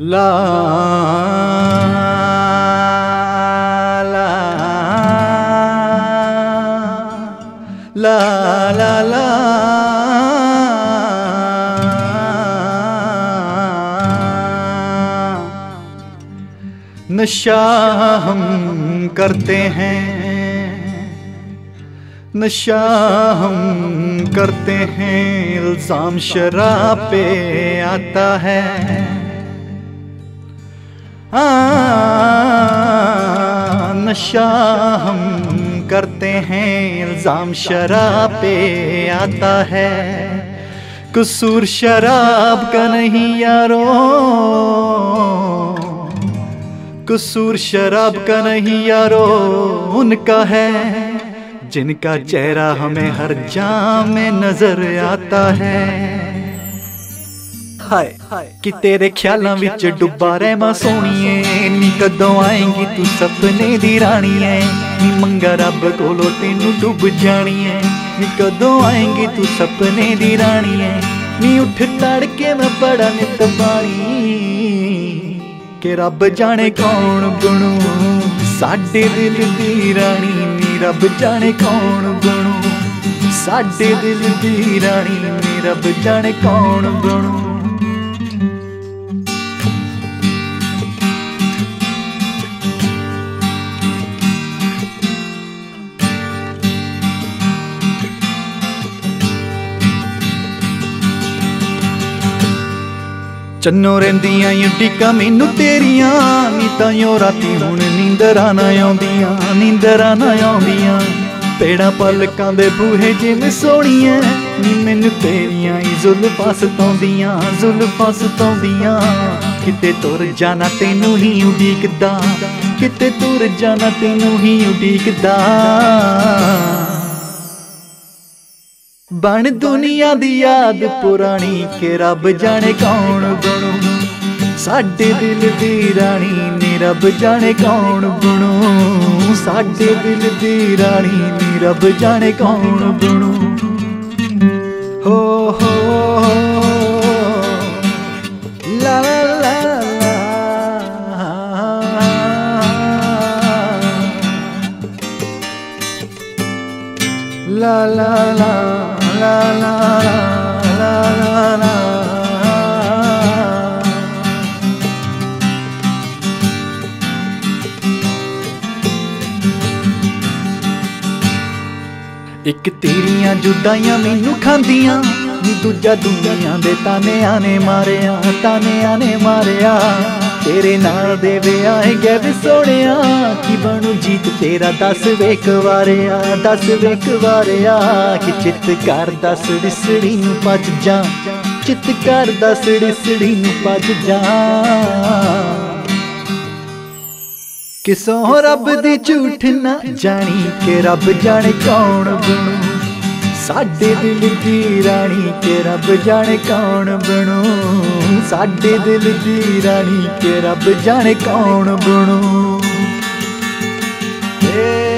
ला ला ला नशा हम करते हैं, नशा हम करते हैं, इल्ज़ाम शराब पे आता है। आ, नशा हम करते हैं इल्ज़ाम शराब पे आता है। कसूर शराब का नहीं यारो। कसूर शराब का नहीं यारो उनका है। जिनका चेहरा हमें हर जाम में नज़र आता है। ਹਾਏ ਕਿ ਤੇਰੇ ਖਿਆਲਾਂ ਵਿੱਚ ਡੁੱਬਾ ਰਹਿ ਮਾ ਸੋਣੀਏ ਨੀ ਕਦੋਂ ਆਏਂਗੀ ਤੂੰ ਸੁਪਨੇ ਦੀ ਰਾਣੀ ਐ। ਨੀ ਮੰਗਾ ਰੱਬ ਕੋਲੋਂ ਤੈਨੂੰ ਡੁੱਬ ਜਾਣੀ ਐ ਨੀ ਕਦੋਂ ਆਏਂਗੀ ਤੂੰ ਸੁਪਨੇ ਦੀ ਰਾਣੀ ਐ। ਨੀ ਉੱਠ ਤੜਕੇ ਮੈਂ ਬੜਾ ਨਿਤ ਬਾਣੀ। ਕਿ ਰੱਬ ਜਾਣੇ ਕੌਣ ਬਣੂ? ਸਾਡੇ ਦਿਲ ਦੀ ਰਾਣੀ ਨੀ ਰੱਬ ਜਾਣੇ ਕੌਣ ਬਣੂ? ਸਾਡੇ ਦਿਲ ਦੀ ਰਾਣੀ ਨੀ ਰੱਬ ਜਾਣੇ ਕੌਣ ਬਣੂ? ਚੰਨੋ ਰਹਿੰਦੀਆਂ ਈ ਮੈਨੂੰ ਤੇਰੀਆਂ, ਨੀ ਤਾਂ ਯੋ ਰਾਤੀ ਹੁਣ ਨੀਂਦਰਾਂ ਨਾ ਆਉਂਦੀਆਂ, ਨੀਂਦਰਾਂ ਨਾ ਆਉਂਦੀਆਂ। ਪੇੜਾ ਪਲਕਾਂ ਦੇ ਬੂਹੇ ਜਿਵੇਂ ਸੋਹਣੀਆਂ, ਨੀ ਮੈਨੂੰ ਤੇਰੀਆਂ ਹੀ ਜ਼ੁਲਫਾਂ ਸਤਾਉਂਦੀਆਂ ਜ਼ੁਲਫਾਂ ਸਤਾਉਂਦੀਆਂ ਕਿਤੇ ਤੁਰ ਜਾਣਾ ਤੈਨੂੰ ਹੀ ਉਡੀਕਦਾ, ਕਿਤੇ ਤੁਰ ਜਾਣਾ ਤੈਨੂੰ ਹੀ ਉਡੀਕਦਾ। ਬਣ ਦੁਨੀਆ ਦੀ ਯਾਦ ਪੁਰਾਣੀ ਕਿ ਰੱਬ ਜਾਣੇ ਕੌਣ ਬਣੂ? ਸਾਡੇ ਦਿਲ ਦੀ ਰਾਣੀ ਨੀ ਰੱਬ ਜਾਣੇ ਕੌਣ ਬਣੂ? ਸਾਡੇ ਦਿਲ ਦੀ ਰਾਣੀ ਨੀ ਰੱਬ ਜਾਣੇ ਕੌਣ ਬਣੂ? ਹੋ ਹੋ, ਲਾ ਲਾ la la la ਇੱਕ ਤੇਰੀਆਂ ਜੁਦਾਈਆਂ ਮੈਨੂੰ ਖਾਂਦੀਆਂ, ਨੀ ਦੂਜਾ ਦੁਨੀਆਂ ਦੇ ਤਾਨਿਆਂ ਨੇ ਮਾਰਿਆ ਤਾਨਿਆਂ ਨੇ ਮਾਰਿਆ। ਤੇਰੇ ਨਾਲ ਦੇ ਵਿਆਹ ਗਏ ਵੀ ਸੋਹਣਿਆ, ਕੀ ਬਣੂ ਜੀਤ ਤੇਰਾ? ਦੱਸ ਵੇਖ ਵਾਰਿਆ, ਦੱਸ ਵੇਖ ਵਾਰਿਆ। ਕਿ ਚਿੱਤ ਕਰਦਾ ਦੱਸ ਨੂੰ ਭੱਜ ਜਾ। ਚਿੱਤ ਕਰਦਾ ਦੱਸ ਨੂੰ ਭੱਜ ਜਾ। ਕਿਸੋਂ ਰੱਬ ਦੀ ਝੂਠ ਨਾ ਜਾਣੀ ਕਿ ਰੱਬ ਜਾਣੇ ਕੌਣ ਬਣੂ? ਸਾਡੇ ਦਿਲ ਦੀ ਰਾਣੀ ਕਿ ਰੱਬ ਜਾਣੇ ਕੌਣ ਬਣੋ? ਸਾਡੇ ਦਿਲ ਦੀ ਰਾਣੀ ਕਿ ਰੱਬ ਜਾਣੇ ਕੌਣ ਬਣੋ? ਲਾ